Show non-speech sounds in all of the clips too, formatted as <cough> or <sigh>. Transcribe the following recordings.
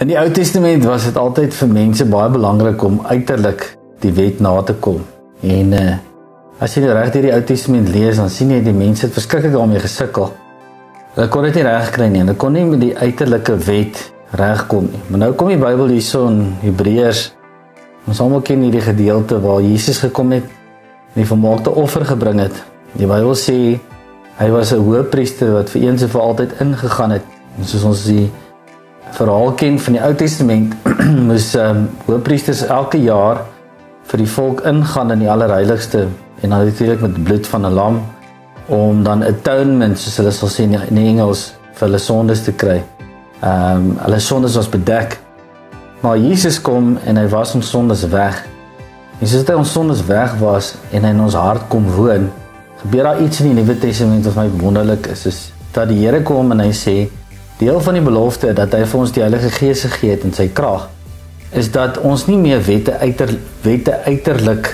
In die Ou Testament was dit altyd vir mense baie belangrik om uiterlik die wet na te kom. En uh as jy reg deur die Ou Testament lees, dan sien jy die mense het verskriklik daarmee gesukkel. Hulle kon dit nie reg kry nie. Hulle kon nie met die uiterlike wet regkom nie. Maar nou kom die Bybel hierso in Hebreërs. Ons almal ken hierdie gedeelte waar Jesus gekom het en die volmaakte offer gebring het. Die Bybel sê hy was 'n hoëpriester wat vir eens en vir altyd ingegaan het. En soos ons sien verhaal ken van die Ou Testament, <clears throat> moes ehm um, hoëpriesters elke jaar vir die volk ingaan in die allerheiligste en dan natuurlik met bloed van 'n lam om dan atonement soos hulle sal sê in Engels vir hulle sondes te kry. Ehm um, hulle sondes was bedek. Maar Jesus kom en hy was ons sondes weg. En soos hy ons sondes weg was en hy in ons hart kom woon, gebeur daar iets in die Nuwe Testament wat my wonderlik is. Is dat die Here kom en hy sê Deel van die belofte dat hy vir ons die Heilige Gees gegee het in sy krag is dat ons nie meer wette uiter wette uiterlik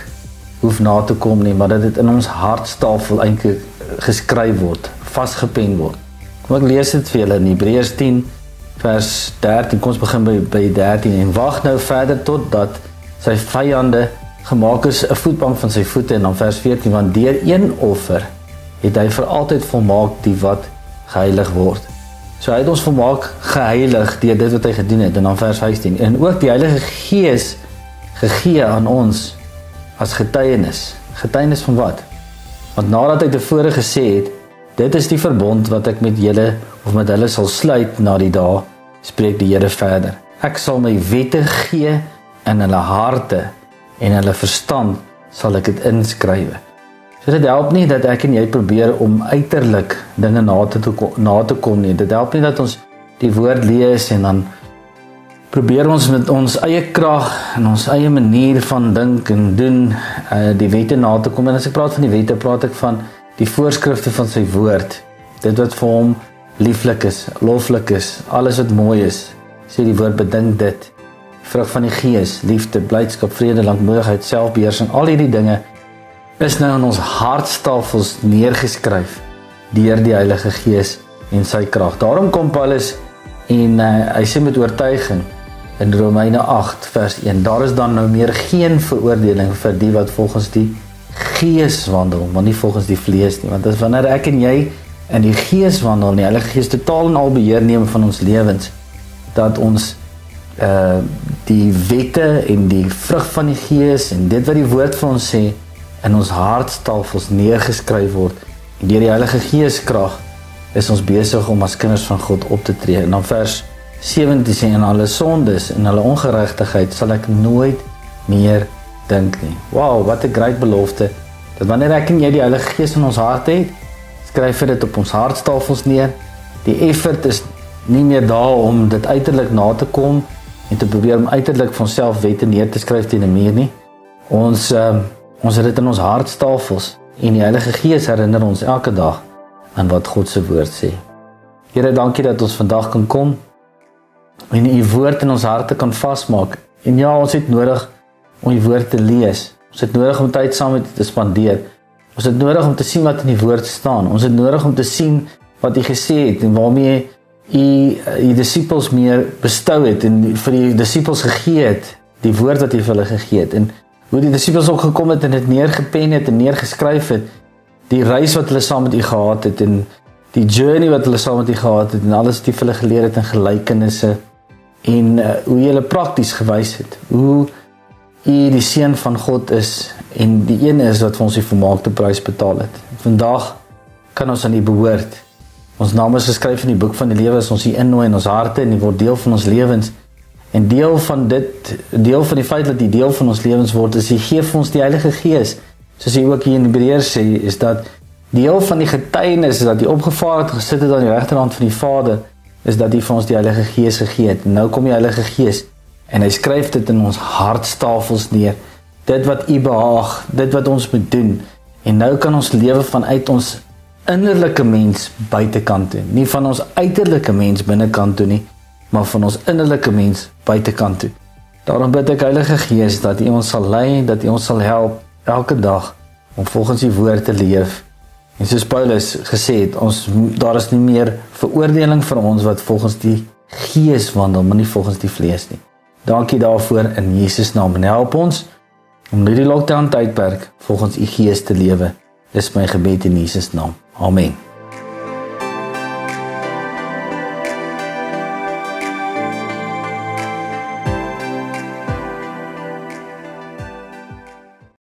hoef na te kom nie, maar dat dit in ons hartstafel eintlik geskryf word, vasgepen word. Kom ek lees dit vir julle in Hebreërs 10 vers 13. Kom ons begin by by 13 en wag nou verder tot dat sy vyande gemaak is 'n voetbank van sy voete en dan vers 14 want deur een offer het hy vir altyd volmaak die wat geheilig word. So hy het ons vermaak geheilig deur dit wat hy gedoen het in vers 15 en ook die Heilige Gees gegee aan ons as getuienis. Getuienis van wat? Want nadat hy tevore gesê het, dit is die verbond wat ek met julle of met hulle sal sluit na die dae, spreek die Here verder. Ek sal my wette gee in hulle harte en hulle verstand sal ek dit inskryf. So dit help nie dat ek en jy probeer om uiterlik dinge na te na te kom nie. Dit help nie dat ons die woord lees en dan probeer ons met ons eie krag en ons eie manier van dink en doen uh die wette na te kom. En as ek praat van die wette, praat ek van die voorskrifte van sy woord. Dit wat vir hom lieflik is, loflik is, alles wat mooi is. Sê die woord bedink dit. Vrug van die gees, liefde, blydskap, vrede, lankmoedigheid, selfbeheersing, al hierdie dinge is nou in ons hartstafels neergeskryf deur die Heilige Gees en sy krag. Daarom kom Paulus en uh, hy sê met oortuiging in Romeine 8 vers 1, daar is dan nou meer geen veroordeling vir die wat volgens die Gees wandel, maar nie volgens die vlees nie, want is wanneer ek en jy in die Gees wandel, die Heilige Gees totaal en al beheer neem van ons lewens, dat ons uh die wette en die vrug van die Gees en dit wat die woord vir ons sê in ons hartstafels neergeskryf word deur die Heilige Gees krag is ons besig om as kinders van God op te tree. En dan vers 17 sê en alle sondes en alle ongeregtigheid sal ek nooit meer dink nie. Wow, wat 'n groot belofte. Dat wanneer ek en jy die Heilige Gees in ons hart het, skryf dit op ons hartstafels neer. Die effort is nie meer daar om dit uiterlik na te kom en te probeer om uiterlik van self wette neer te skryf teen 'n muur nie. Ons uh, Ons het dit in ons hartstafels en die Heilige Gees herinner ons elke dag aan wat God se woord sê. Here, dankie dat ons vandag kan kom en u woord in ons harte kan vasmaak. En ja, ons het nodig om die woord te lees. Ons het nodig om tyd saam met u te spandeer. Ons het nodig om te sien wat in die woord staan. Ons het nodig om te sien wat u gesê het en waarmee u die disippels meer bestou het en vir die disippels gegee het, die woord wat u vir hulle gegee het. En hoe die disippels ook gekom het en dit neergepen het en neergeskryf het die reis wat hulle saam met u gehad het en die journey wat hulle saam met u gehad het en alles wat hulle geleer het in gelykenisse en uh, hoe hulle prakties gewys het. Hoe u die seun van God is en die een is wat vir ons die volmaakte prys betaal het. Vandag kan ons aan u behoort. Ons name is geskryf in die boek van die lewe as ons hier innooi in ons harte en dit word deel van ons lewens En deel van dit, deel van die feit dat die deel van ons lewens word, is hy gee vir ons die Heilige Gees. Soos hy ook hier in Hebreërs sê, is dat deel van die getuienis dat hy opgevaar het gesit het aan die regterhand van die Vader, is dat hy vir ons die Heilige Gees gegee het. Nou kom die Heilige Gees en hy skryf dit in ons hartstafels neer. Dit wat U behaag, dit wat ons moet doen. En nou kan ons lewe vanuit ons innerlike mens buitekant toe, nie van ons uiterlike mens binnekant toe nie maar van ons innerlike mens buitekant toe. Daarom bid ek Heilige Gees dat U ons sal lei, dat U ons sal help elke dag om volgens U woord te leef. En soos Paulus gesê het, ons daar is nie meer veroordeling vir ons wat volgens die gees wandel, maar nie volgens die vlees nie. Dankie daarvoor in Jesus naam en help ons om hierdie lockdown tydperk volgens u gees te lewe. Dis my gebed in Jesus naam. Amen.